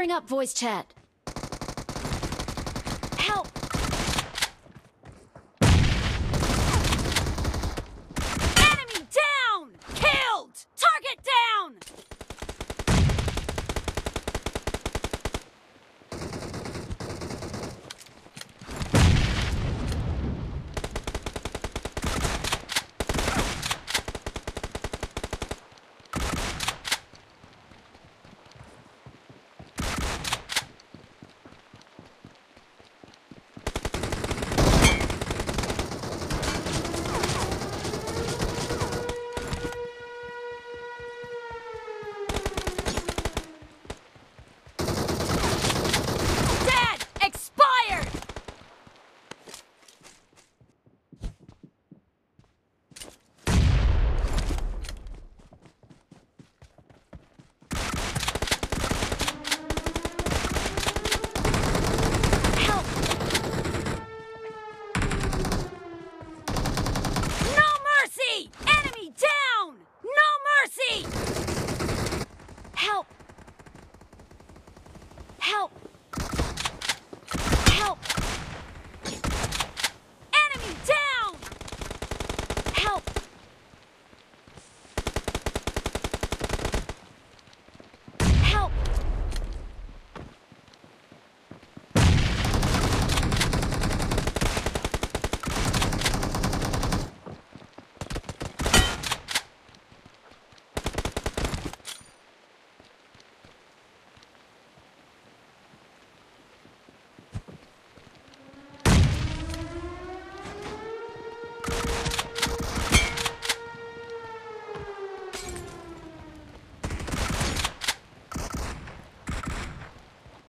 bring up voice chat. Help! Help!